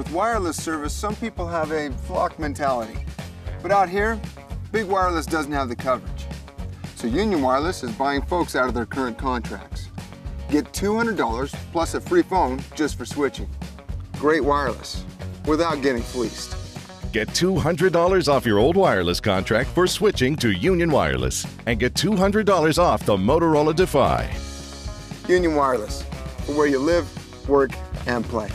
With wireless service, some people have a flock mentality. But out here, Big Wireless doesn't have the coverage. So Union Wireless is buying folks out of their current contracts. Get $200 plus a free phone just for switching. Great wireless, without getting fleeced. Get $200 off your old wireless contract for switching to Union Wireless and get $200 off the Motorola Defy. Union Wireless, for where you live, work, and play.